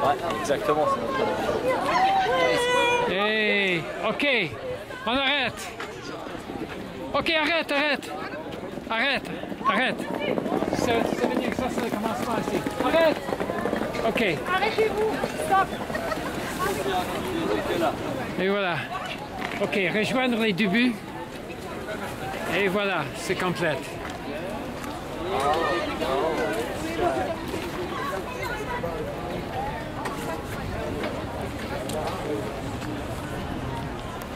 Ouais, exactement. Hey, ok, on arrête. Ok, arrête, arrête. Arrête, arrête. Ça, veut dire que ça, c'est le commencement ici. Arrête. Ok. Arrêtez-vous, stop. Et voilà. Ok, rejoindre les débuts. Et voilà, c'est complète. Bye.